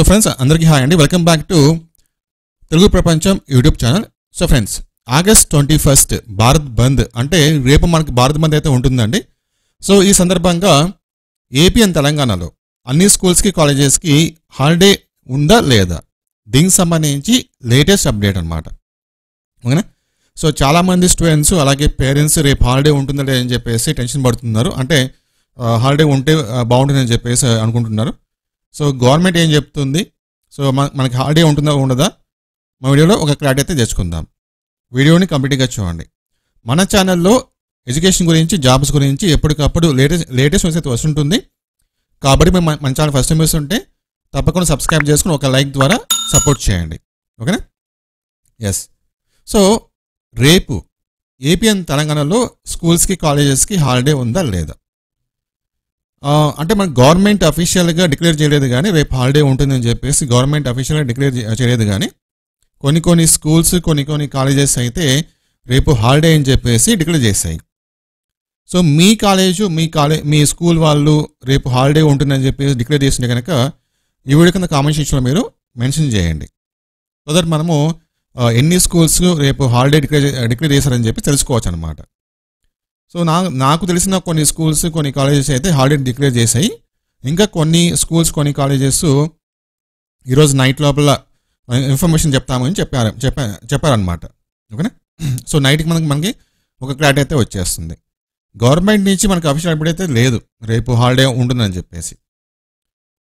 So friends అందరికీ hi అండి. Welcome back to Telugu Prapancham YouTube channel. So friends August twenty first Bharat bandh అంటే రేపు మనకి భారత్ బంద్ అయితే ఉంటుందండి. సో ఈ సందర్భంగా ఏపీ అండ్ తెలంగాణలో అన్ని స్కూల్స్కి కాలేజెస్కి హాలిడే ఉందా లేదా? దీనికి సంబంధించి లేటెస్ట్ అప్డేట్ అనమాట ఓకేనా? సో చాలామంది స్టూడెంట్స్ అలాగే పేరెంట్స్ రేపు హాలిడే ఉంటుందా లేదని చెప్పేసి టెన్షన్ పడుతున్నారు. అంటే హాలిడే ఉంటే బాగుంటుందని చెప్పేసి అనుకుంటున్నారు. సో గవర్నమెంట్ ఏం చెప్తుంది? సో మన- మనకి హాలిడే ఉంటుందా ఉండదా? మా వీడియోలో ఒక క్లారిటీ అయితే తెచ్చుకుందాం. వీడియోని కంప్లీట్గా చూడండి. మన ఛానల్లో ఎడ్యుకేషన్ గురించి జాబ్స్ గురించి ఎప్పటికప్పుడు లేటెస్ట్ లేటెస్ట్ న్యూస్ అయితే వస్తుంటుంది. కాబట్టి మేము మన ఛానల్ ఫస్ట్ టైం ఉంటే తప్పకుండా సబ్స్క్రైబ్ చేసుకుని ఒక లైక్ ద్వారా సపోర్ట్ చేయండి. ఓకేనా? ఎస్ సో రేపు ఏపీఎన్ తెలంగాణలో స్కూల్స్కి కాలేజెస్కి హాలిడే ఉందా లేదా? అంటే మన గవర్నమెంట్ అఫీషియల్గా డిక్లేర్ చేయలేదు కానీ రేపు హాలిడే ఉంటుందని చెప్పేసి గవర్నమెంట్ అఫీషియల్గా డిక్లేర్ చేయలేదు కానీ కొన్ని కొన్ని స్కూల్స్ కొన్ని కొన్ని కాలేజెస్ అయితే రేపు హాలిడే అని చెప్పేసి డిక్లేర్ చేశాయి. సో మీ కాలేజు మీ కాలేజ్ మీ స్కూల్ వాళ్ళు రేపు హాలిడే ఉంటుందని చెప్పేసి డిక్లేర్ చేసింటే కనుక ఈ వీడియో కింద కామెంట్ సెక్షన్లో మీరు మెన్షన్ చేయండి. సో దట్ మనము ఎన్ని స్కూల్స్ రేపు హాలిడే డిక్లేర్ డిక్లేర్ చేశారని చెప్పి తెలుసుకోవచ్చు అనమాట సో నా నాకు తెలిసిన కొన్ని స్కూల్స్ కొన్ని కాలేజెస్ అయితే హాలిడే డిక్లేర్ చేశాయి. ఇంకా కొన్ని స్కూల్స్ కొన్ని కాలేజెస్ ఈరోజు నైట్ లోపల ఇన్ఫర్మేషన్ చెప్తామని చెప్పారు చెప్పా చెప్పారనమాట ఓకేనా? సో నైట్కి మనకి మనకి ఒక క్లారిటీ అయితే వచ్చేస్తుంది. గవర్నమెంట్ నుంచి మనకి అఫీషియల్ అప్డేట్ అయితే లేదు. రేపు హాలిడే ఉంటుందని చెప్పేసి.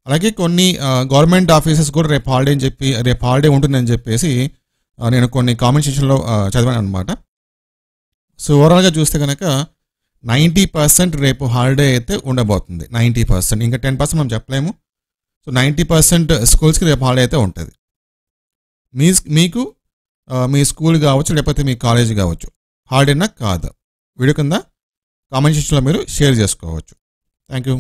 అలాగే కొన్ని గవర్నమెంట్ ఆఫీసెస్ కూడా రేపు హాలిడే అని చెప్పి రేపు హాలిడే ఉంటుందని చెప్పేసి నేను కొన్ని కామెంట్ సెక్షన్లో చదివాను అనమాట సో ఓవరాల్గా చూస్తే కనుక నైంటీ పర్సెంట్ రేపు హాలిడే అయితే ఉండబోతుంది. Ninety percent. ఇంకా టెన్ పర్సెంట్ మనం చెప్పలేము. సో నైంటీ పర్సెంట్ స్కూల్స్కి రేపు హాలిడే అయితే ఉంటుంది. మీ మీకు మీ స్కూల్ కావచ్చు లేకపోతే మీ కాలేజ్ కావచ్చు. హాలిడేనా? కాదు. వీడియో కింద కామెంట్ సెక్షన్లో మీరు షేర్ చేసుకోవచ్చు. Thank you